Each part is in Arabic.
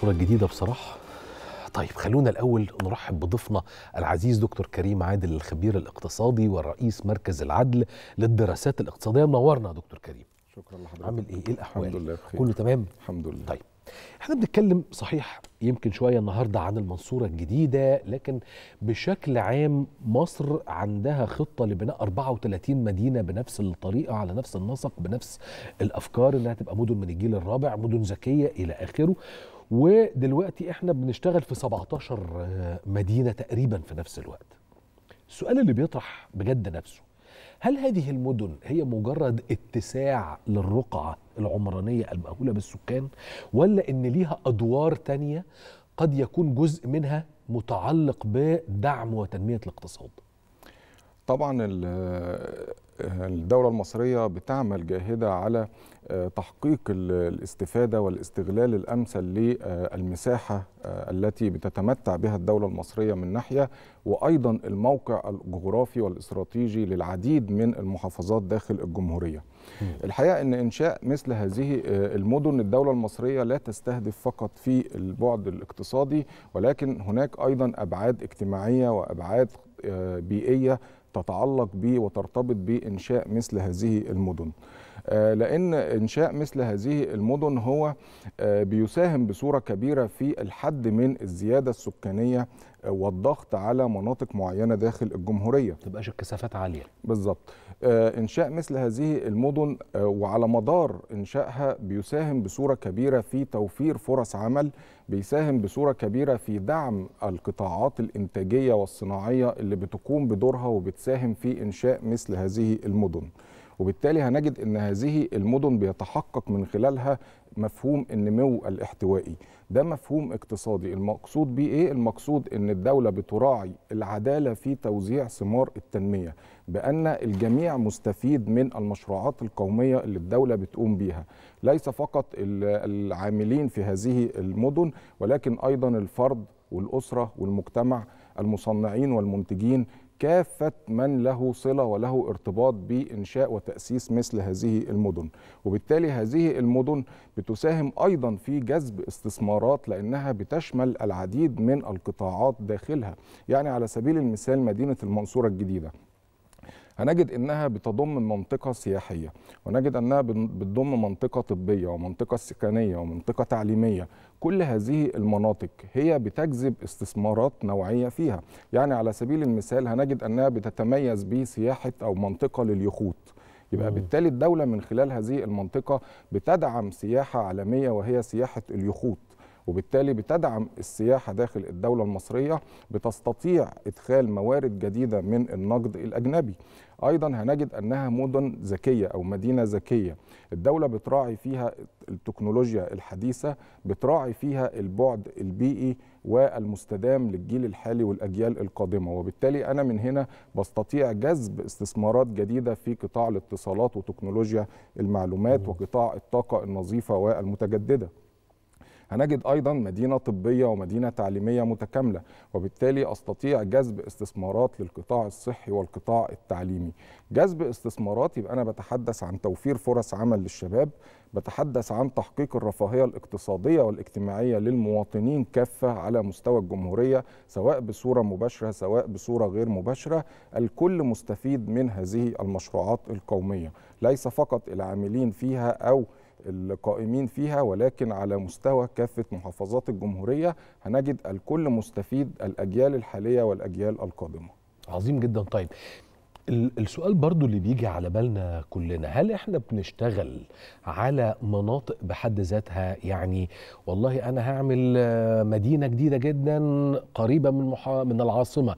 حلوة المنصوره الجديده بصراحة. طيب خلونا الأول نرحب بضيفنا العزيز دكتور كريم عادل الخبير الاقتصادي ورئيس مركز العدل للدراسات الاقتصادية. منورنا يا دكتور كريم. شكرا لحضرتك. عامل إيه؟ إيه الأحوال؟ الحمد لله بخير. كله تمام؟ الحمد لله. طيب إحنا بنتكلم صحيح يمكن شوية النهارده عن المنصورة الجديدة لكن بشكل عام مصر عندها خطة لبناء 34 مدينة بنفس الطريقة على نفس النسق بنفس الأفكار إنها تبقى مدن من الجيل الرابع مدن ذكية إلى آخره. ودلوقتي إحنا بنشتغل في 17 مدينة تقريبا في نفس الوقت. السؤال اللي بيطرح بجد نفسه هل هذه المدن هي مجرد اتساع للرقعة العمرانية المأهولة بالسكان ولا إن ليها أدوار تانية قد يكون جزء منها متعلق بدعم وتنمية الاقتصاد؟ طبعا الدولة المصرية بتعمل جاهدة على تحقيق الاستفادة والاستغلال الأمثل للمساحة التي بتتمتع بها الدولة المصرية من ناحية وأيضا الموقع الجغرافي والاستراتيجي للعديد من المحافظات داخل الجمهورية. الحقيقة أن إنشاء مثل هذه المدن الدولة المصرية لا تستهدف فقط في البعد الاقتصادي ولكن هناك أيضا أبعاد اجتماعية وأبعاد بيئية تتعلق ب وترتبط بإنشاء مثل هذه المدن. لأن إنشاء مثل هذه المدن هو بيساهم بصورة كبيرة في الحد من الزيادة السكانية والضغط على مناطق معينة داخل الجمهورية. تبقاش الكثافات عالية. بالضبط إنشاء مثل هذه المدن وعلى مدار إنشائها بيساهم بصورة كبيرة في توفير فرص عمل بيساهم بصورة كبيرة في دعم القطاعات الإنتاجية والصناعية اللي بتقوم بدورها وبتساهم في إنشاء مثل هذه المدن. وبالتالي هنجد إن هذه المدن بيتحقق من خلالها مفهوم النمو الاحتوائي. ده مفهوم اقتصادي. المقصود بيه إيه؟ المقصود إن الدولة بتراعي العدالة في توزيع ثمار التنمية بأن الجميع مستفيد من المشروعات القومية اللي الدولة بتقوم بيها. ليس فقط العاملين في هذه المدن ولكن أيضا الفرد والأسرة والمجتمع المصنعين والمنتجين كافة من له صلة وله ارتباط بإنشاء وتأسيس مثل هذه المدن. وبالتالي هذه المدن بتساهم أيضا في جذب استثمارات لأنها بتشمل العديد من القطاعات داخلها يعني على سبيل المثال مدينة المنصورة الجديدة. هنجد إنها بتضم منطقة سياحية ونجد إنها بتضم منطقة طبية ومنطقة سكنية ومنطقة تعليمية. كل هذه المناطق هي بتجذب استثمارات نوعية فيها. يعني على سبيل المثال هنجد إنها بتتميز بسياحه أو منطقة لليخوت. يبقى بالتالي الدولة من خلال هذه المنطقة بتدعم سياحة عالمية وهي سياحة اليخوت. وبالتالي بتدعم السياحة داخل الدولة المصرية بتستطيع إدخال موارد جديدة من النقد الأجنبي. أيضا هنجد أنها مدن ذكية أو مدينة ذكية. الدولة بتراعي فيها التكنولوجيا الحديثة بتراعي فيها البعد البيئي والمستدام للجيل الحالي والأجيال القادمة. وبالتالي أنا من هنا بستطيع جذب استثمارات جديدة في قطاع الاتصالات وتكنولوجيا المعلومات وقطاع الطاقة النظيفة والمتجددة. هنجد أيضا مدينة طبية ومدينة تعليمية متكاملة وبالتالي أستطيع جذب استثمارات للقطاع الصحي والقطاع التعليمي. جذب استثمارات يبقى أنا بتحدث عن توفير فرص عمل للشباب بتحدث عن تحقيق الرفاهية الاقتصادية والاجتماعية للمواطنين كافة على مستوى الجمهورية سواء بصورة مباشرة سواء بصورة غير مباشرة الكل مستفيد من هذه المشروعات القومية. ليس فقط العاملين فيها أو القائمين فيها ولكن على مستوى كافة محافظات الجمهورية هنجد الكل مستفيد الأجيال الحالية والأجيال القادمة. عظيم جدا. طيب السؤال برضو اللي بيجي على بالنا كلنا هل إحنا بنشتغل على مناطق بحد ذاتها؟ يعني والله أنا هعمل مدينة جديدة جدا قريبة من من العاصمة.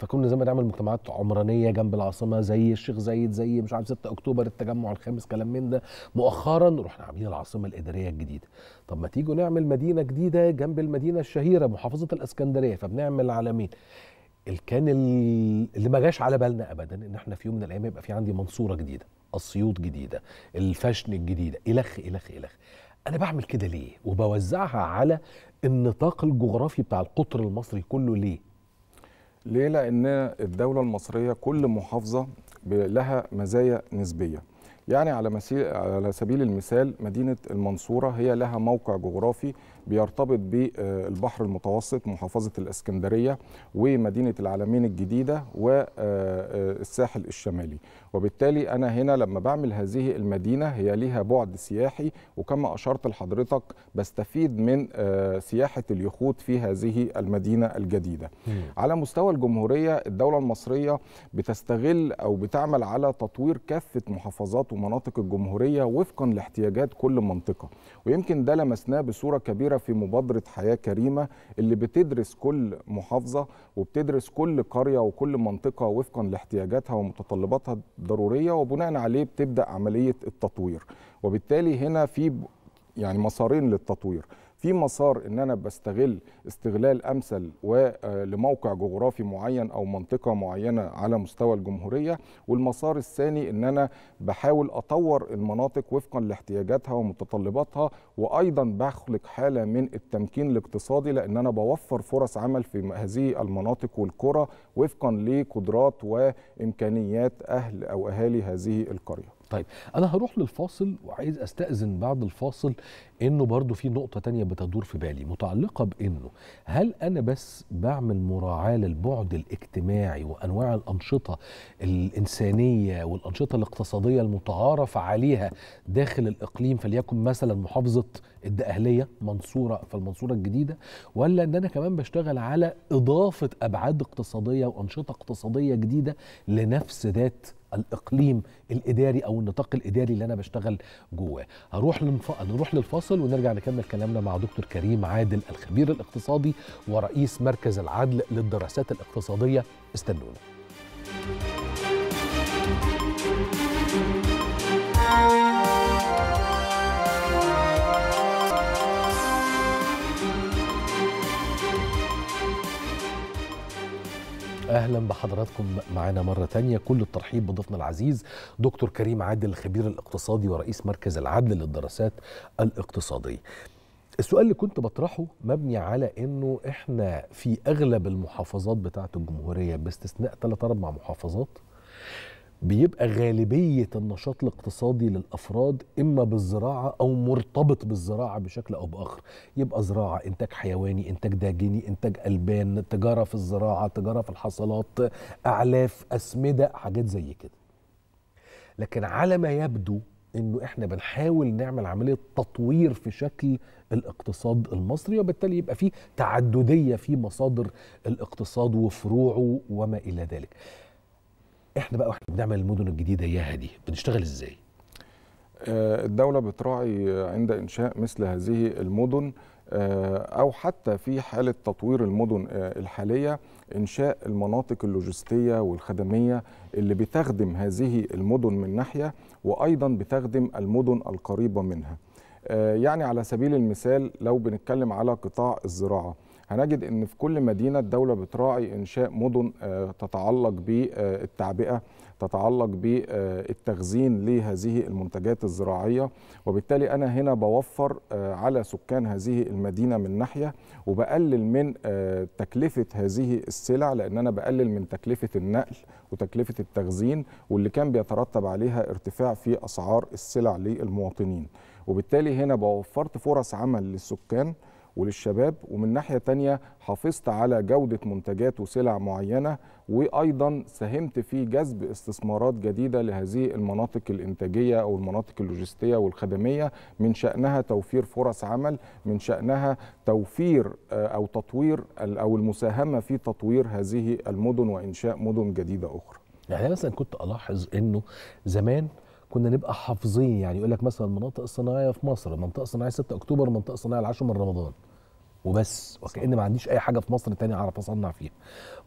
فكنا زي ما نعمل مجتمعات عمرانية جنب العاصمة زي الشيخ زايد زي مش عارف 6 أكتوبر التجمع الخامس كلام من ده مؤخرا رحنا عاملين العاصمة الإدارية الجديدة. طب ما تيجوا نعمل مدينة جديدة جنب المدينة الشهيرة محافظة الإسكندرية. فبنعمل على مين؟ كان اللي ما جاش على بالنا ابدا إن إحنا في يوم من الأيام يبقى في عندي منصورة جديدة أسيوط جديدة الفشن الجديدة إلخ إلخ إلخ. أنا بعمل كده ليه؟ وبوزعها على النطاق الجغرافي بتاع القطر المصري كله ليه؟ ليه؟ لأن الدولة المصرية كل محافظة لها مزايا نسبية. يعني على مسيل على سبيل المثال مدينة المنصورة هي لها موقع جغرافي بيرتبط بالبحر المتوسط محافظة الإسكندرية ومدينة العالمين الجديدة والساحل الشمالي. وبالتالي أنا هنا لما بعمل هذه المدينة هي ليها بعد سياحي وكما أشرت لحضرتك بستفيد من سياحة اليخوت في هذه المدينة الجديدة. على مستوى الجمهورية الدولة المصرية بتستغل أو بتعمل على تطوير كافة محافظات ومناطق الجمهورية وفقا لاحتياجات كل منطقة. ويمكن ده لمسناه بصورة كبيرة في مبادرة حياة كريمة اللي بتدرس كل محافظة وبتدرس كل قرية وكل منطقة وفقا لاحتياجاتها ومتطلباتها الضرورية وبناء عليه بتبدأ عملية التطوير. وبالتالي هنا في يعني مسارين للتطوير. في مسار إن أنا بستغل استغلال أمثل ولموقع جغرافي معين أو منطقة معينة على مستوى الجمهورية والمسار الثاني إن أنا بحاول أطور المناطق وفقا لاحتياجاتها ومتطلباتها وأيضا بخلق حالة من التمكين الاقتصادي لأن أنا بوفر فرص عمل في هذه المناطق والقرى وفقا لقدرات وإمكانيات أهل أو أهالي هذه القرية. طيب أنا هروح للفاصل وعايز أستأذن بعد الفاصل إنه برضو في نقطة تانية بتدور في بالي متعلقة بإنه هل أنا بس بعمل مراعاة للبعد الاجتماعي وأنواع الأنشطة الإنسانية والأنشطة الاقتصادية المتعارف عليها داخل الإقليم فليكن مثلا محافظة الدقهلية منصورة في المنصوره الجديدة ولا إن أنا كمان بشتغل على إضافة أبعاد اقتصادية وأنشطة اقتصادية جديدة لنفس ذات الإقليم الإداري أو النطاق الإداري اللي أنا بشتغل جواه. هروح للمف... نروح للفاصل ونرجع نكمل كلامنا مع دكتور كريم عادل الخبير الاقتصادي ورئيس مركز العدل للدراسات الاقتصادية. استنونا. أهلا بحضراتكم معانا مرة تانية. كل الترحيب بضيفنا العزيز دكتور كريم عادل الخبير الاقتصادي ورئيس مركز العدل للدراسات الاقتصادية. السؤال اللي كنت بطرحه مبني على إنه إحنا في أغلب المحافظات بتاعة الجمهورية باستثناء ثلاث أربع محافظات بيبقى غالبية النشاط الاقتصادي للأفراد إما بالزراعة أو مرتبط بالزراعة بشكل أو بآخر. يبقى زراعة إنتاج حيواني إنتاج داجني إنتاج ألبان تجارة في الزراعة تجارة في الحصلات أعلاف أسمدة حاجات زي كده. لكن على ما يبدو إنه إحنا بنحاول نعمل عملية تطوير في شكل الاقتصاد المصري وبالتالي يبقى في تعددية في مصادر الاقتصاد وفروعه وما إلى ذلك. إحنا بقى وإحنا بنعمل المدن الجديدة اياها دي بنشتغل إزاي؟ الدولة بتراعي عند إنشاء مثل هذه المدن أو حتى في حالة تطوير المدن الحالية إنشاء المناطق اللوجستية والخدمية اللي بتخدم هذه المدن من ناحية وأيضا بتخدم المدن القريبة منها. يعني على سبيل المثال لو بنتكلم على قطاع الزراعة هنجد إن في كل مدينة الدولة بتراعي إنشاء مدن تتعلق بالتعبئة تتعلق بالتخزين لهذه المنتجات الزراعية. وبالتالي أنا هنا بوفر على سكان هذه المدينة من ناحية وبقلل من تكلفة هذه السلع لأن أنا بقلل من تكلفة النقل وتكلفة التخزين واللي كان بيترتب عليها ارتفاع في أسعار السلع للمواطنين. وبالتالي هنا بوفرت فرص عمل للسكان وللشباب. ومن ناحية تانية حافظت على جودة منتجات وسلع معينة وأيضا ساهمت في جذب استثمارات جديدة لهذه المناطق الإنتاجية أو المناطق اللوجستية والخدمية. من شأنها توفير فرص عمل من شأنها توفير أو تطوير أو المساهمة في تطوير هذه المدن وإنشاء مدن جديدة أخرى. يعني مثلا كنت ألاحظ أنه زمان كنا نبقى حافظين يعني يقول لك مثلا المناطق الصناعية في مصر المنطقة الصناعية 6 أكتوبر المنطقة الصناعية العاشر من رمضان. وبس. وكأن ما عنديش أي حاجة في مصر تاني أعرف أصنع فيها.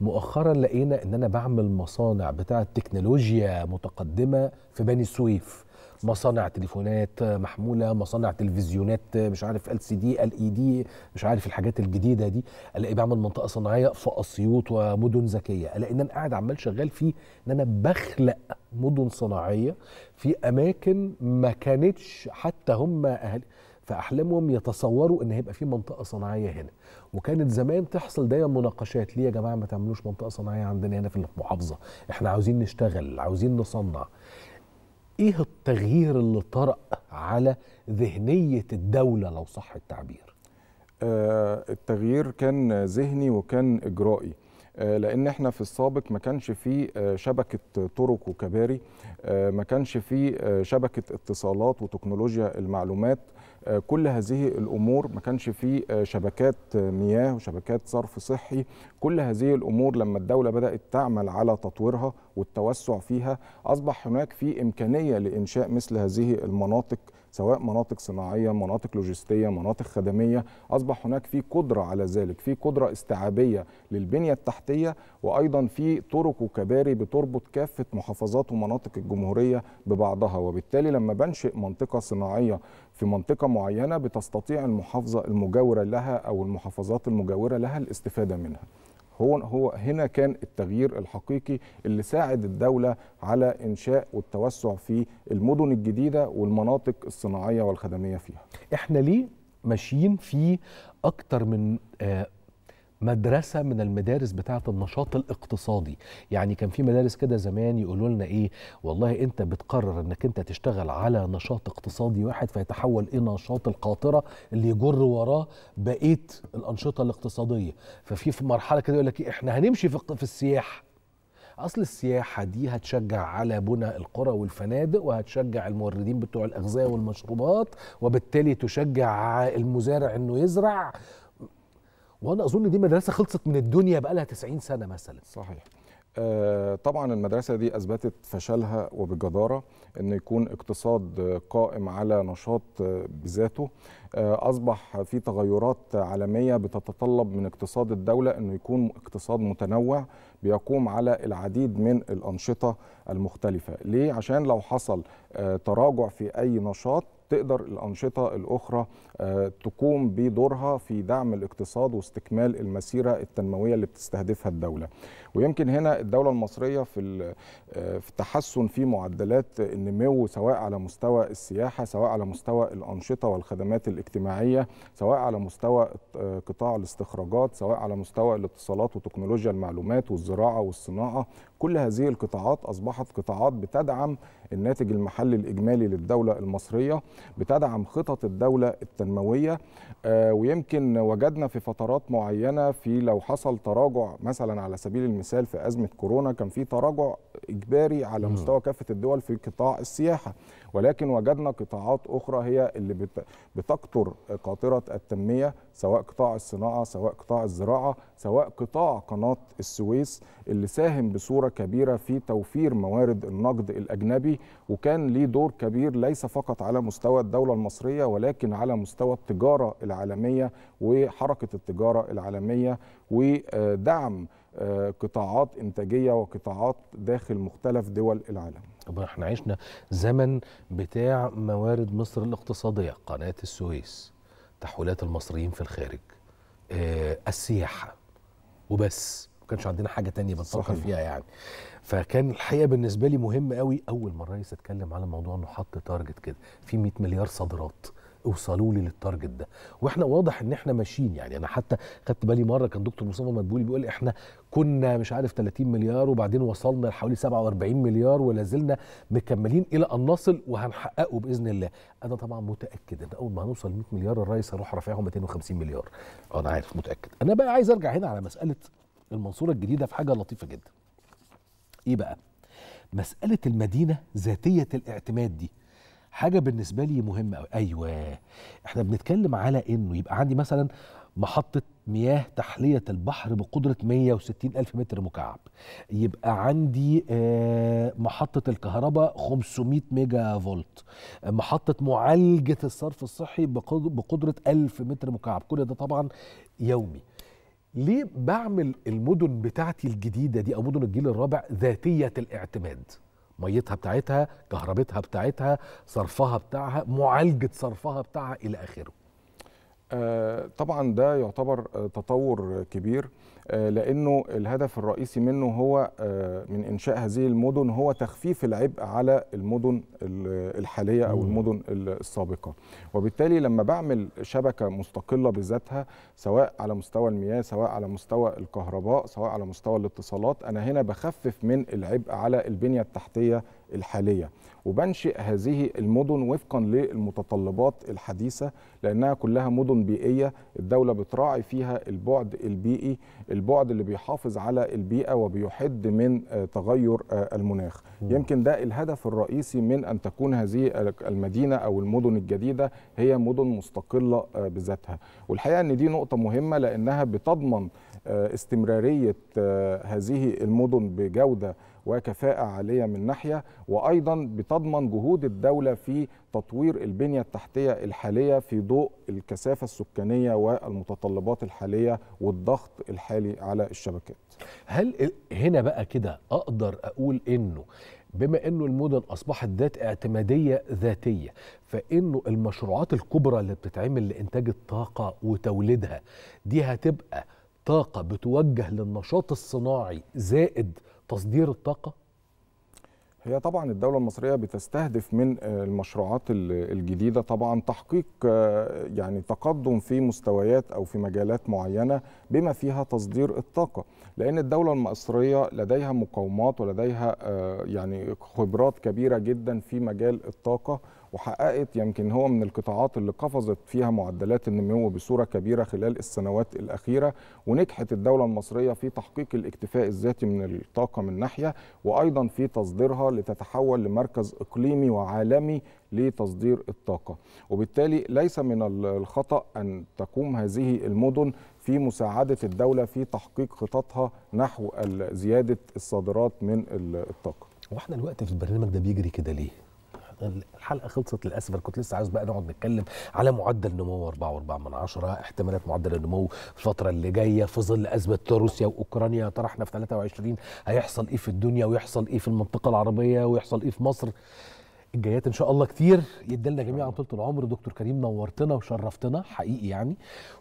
مؤخرا لقينا إن أنا بعمل مصانع بتاعه تكنولوجيا متقدمة في بني سويف مصانع تليفونات محمولة مصانع تلفزيونات مش عارف ال سي دي ال اي دي مش عارف الحاجات الجديدة دي. ألاقي بعمل منطقة صناعية في أسيوط ومدن ذكية. ألاقي إن أنا قاعد عمال شغال فيه إن أنا بخلق مدن صناعية في أماكن ما كانتش حتى هم أهل في احلامهم يتصوروا إن هيبقى في منطقة صناعية هنا. وكانت زمان تحصل دايما مناقشات ليه يا جماعة ما تعملوش منطقة صناعية عندنا هنا في المحافظة؟ إحنا عاوزين نشتغل عاوزين نصنع. إيه التغيير اللي طرأ على ذهنية الدولة لو صح التعبير؟ آه، التغيير كان ذهني وكان إجرائي. لأن إحنا في السابق ما كانش فيه آه، شبكة طرق وكباري آه، ما كانش آه، شبكة اتصالات وتكنولوجيا المعلومات آه، كل هذه الأمور ما كانش آه، شبكات آه، مياه وشبكات صرف صحي كل هذه الأمور لما الدولة بدأت تعمل على تطويرها والتوسع فيها أصبح هناك في إمكانية لإنشاء مثل هذه المناطق سواء مناطق صناعية مناطق لوجستية مناطق خدمية أصبح هناك في قدرة على ذلك في قدرة استيعابية للبنية التحتية وأيضا في طرق وكباري بتربط كافة محافظات ومناطق الجمهورية ببعضها. وبالتالي لما بنشئ منطقة صناعية في منطقة معينة بتستطيع المحافظة المجاورة لها أو المحافظات المجاورة لها الاستفادة منها. هو هو هنا كان التغيير الحقيقي اللي ساعد الدولة على إنشاء والتوسع في المدن الجديدة والمناطق الصناعية والخدمية فيها. إحنا ليه ماشيين في أكتر من آه، مدرسة من المدارس بتاعة النشاط الاقتصادي. يعني كان في مدارس كده زمان يقولوا لنا إيه والله أنت بتقرر إنك أنت تشتغل على نشاط اقتصادي واحد فيتحول إلى نشاط القاطرة اللي يجر وراه بقية الأنشطة الاقتصادية. ففي في مرحلة كده يقول لك إيه إحنا هنمشي في في السياحة. أصل السياحة دي هتشجع على بناء القرى والفنادق وهتشجع الموردين بتوع الأغذية والمشروبات وبالتالي تشجع المزارع إنه يزرع. وأنا أظن دي مدرسة خلصت من الدنيا بقى لها 90 سنة مثلا صحيح. آه، طبعا المدرسة دي أثبتت فشلها وبجدارة أن يكون اقتصاد قائم على نشاط آه، بذاته آه، أصبح في تغيرات عالمية بتتطلب من اقتصاد الدولة أنه يكون اقتصاد متنوع بيقوم على العديد من الأنشطة المختلفة ليه؟ عشان لو حصل تراجع في أي نشاط تقدر الأنشطة الأخرى آه، تقوم بدورها في دعم الاقتصاد واستكمال المسيرة التنموية اللي بتستهدفها الدولة. ويمكن هنا الدولة المصرية في آه، في التحسن في معدلات النمو سواء على مستوى السياحة سواء على مستوى الأنشطة والخدمات الاجتماعية سواء على مستوى آه، قطاع الاستخراجات سواء على مستوى الاتصالات وتكنولوجيا المعلومات والزراعة والصناعة. كل هذه القطاعات أصبحت قطاعات بتدعم الناتج المحلي الإجمالي للدولة المصرية بتدعم خطط الدولة التنموية آه، ويمكن وجدنا في فترات معينة في لو حصل تراجع مثلا على سبيل المثال في أزمة كورونا كان في تراجع إجباري على. مستوى كافة الدول في قطاع السياحة ولكن وجدنا قطاعات أخرى هي اللي بت- بتقطر قاطرة التنمية سواء قطاع الصناعة سواء قطاع الزراعة سواء قطاع قناة السويس اللي ساهم بصورة كبيرة في توفير موارد النقد الأجنبي وكان ليه دور كبير ليس فقط على مستوى الدولة المصرية ولكن على مستوى التجارة العالمية وحركة التجارة العالمية ودعم قطاعات إنتاجية وقطاعات داخل مختلف دول العالم. طب إحنا عشنا زمن بتاع موارد مصر الاقتصادية قناة السويس تحويلات المصريين في الخارج آه السياحة وبس ما كانش عندنا حاجة تانية بنفكر. فيها يعني. فكان الحقيقة بالنسبة لي مهم قوي أول ما الرئيس أتكلم على موضوع انه حط تارجت كده في 100 مليار صادرات. اوصلوا لي للتارجت ده. وإحنا واضح إن إحنا ماشيين يعني أنا حتى خدت بالي مرة كان دكتور مصطفى مدبولي بيقول إحنا كنا مش عارف 30 مليار وبعدين وصلنا لحوالي 47 مليار ولا زلنا مكملين إلى أن نصل وهنحققه بإذن الله. أنا طبعا متأكد إن أول ما هنوصل 100 مليار الرئيس هيروح رافعهم 250 مليار. أنا عارف متأكد. أنا بقى عايز أرجع هنا على مسألة المنصورة الجديدة في حاجة لطيفة جدا. إيه بقى؟ مسألة المدينة ذاتية الاعتماد دي. حاجة بالنسبة لي مهمة قوي أيوه. إحنا بنتكلم على إنه يبقى عندي مثلا محطة مياه تحلية البحر بقدرة 160 ألف متر مكعب. يبقى عندي آه، محطة الكهرباء 500 ميجا فولت. محطة معالجة الصرف الصحي بقد- بقدرة 1000 متر مكعب. كل ده طبعا يومي. ليه بعمل المدن بتاعتي الجديدة دي أو مدن الجيل الرابع ذاتية الاعتماد؟ ميتها بتاعتها كهربتها بتاعتها صرفها بتاعها معالجة صرفها بتاعها إلى آخره. آه، طبعا ده يعتبر آه، تطور كبير. لأنه الهدف الرئيسي منه هو آه، من إنشاء هذه المدن هو تخفيف العبء على المدن ال- الحالية أو. المدن ال- السابقة وبالتالي لما بعمل شبكة مستقلة بذاتها سواء على مستوى المياه سواء على مستوى الكهرباء سواء على مستوى الاتصالات أنا هنا بخفف من العبء على البنية التحتية الحالية. وبنشئ هذه المدن وفقا للمتطلبات الحديثة لأنها كلها مدن بيئية الدولة بتراعي فيها البعد البيئي البعد اللي بيحافظ على البيئة وبيحد من تغير المناخ. يمكن ده الهدف الرئيسي من أن تكون هذه المدينة أو المدن الجديدة هي مدن مستقلة بذاتها. والحقيقة إن دي نقطة مهمة لأنها بتضمن استمرارية هذه المدن بجودة وكفاءة عالية من ناحية وأيضا بتضمن جهود الدولة في تطوير البنية التحتية الحالية في ضوء الكثافة السكانية والمتطلبات الحالية والضغط الحالي على الشبكات. هل هنا بقى كده أقدر أقول إنه بما إنه المدن أصبحت ذات اعتمادية ذاتية فإنه المشروعات الكبرى اللي بتتعمل لإنتاج الطاقة وتوليدها دي هتبقى طاقه بتوجه للنشاط الصناعي زائد تصدير الطاقة؟ هي طبعا الدولة المصرية بتستهدف من المشروعات الجديدة. طبعا تحقيق يعني تقدم في مستويات أو في مجالات معينة بما فيها تصدير الطاقة. لأن الدولة المصرية لديها مقاومات ولديها يعني خبرات كبيرة جدا في مجال الطاقة. وحققت يمكن هو من القطاعات اللي قفزت فيها معدلات النمو بصورة كبيرة خلال السنوات الأخيرة ونجحت الدولة المصرية في تحقيق الاكتفاء الذاتي من الطاقة من ناحية وأيضا في تصديرها لتتحول لمركز إقليمي وعالمي لتصدير الطاقة. وبالتالي ليس من الخطأ أن تقوم هذه المدن في مساعدة الدولة في تحقيق خططها نحو زيادة الصادرات من الطاقة. وإحنا الوقت في البرنامج ده بيجري كده ليه؟ الحلقة خلصت للأسف أنا كنت لسه عاوز بقى نقعد نتكلم على معدل نمو 4.4 من عشرة احتمالات معدل النمو الفترة اللي جاية في ظل أزمة روسيا وأوكرانيا. ترى إحنا في 23 هيحصل إيه في الدنيا ويحصل إيه في المنطقة العربية ويحصل إيه في مصر؟ الجايات إن شاء الله كتير يدلنا جميعا طول العمر. دكتور كريم نورتنا وشرفتنا حقيقي يعني.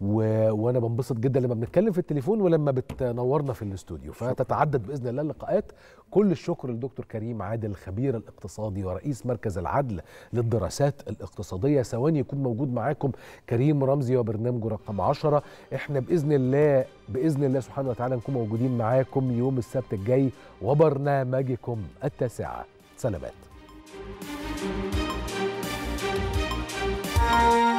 و... وأنا بنبسط جدا لما بنتكلم في التليفون ولما بتنورنا في الاستوديو. فتتعدد بإذن الله اللقاءات. كل الشكر لدكتور كريم عادل الخبير الاقتصادي ورئيس مركز العدل للدراسات الاقتصادية. ثواني يكون موجود معاكم كريم رمزي وبرنامجه رقم 10 إحنا بإذن الله بإذن الله سبحانه وتعالى نكون موجودين معاكم يوم السبت الجاي وبرنامجكم التاسعه سلامات. Música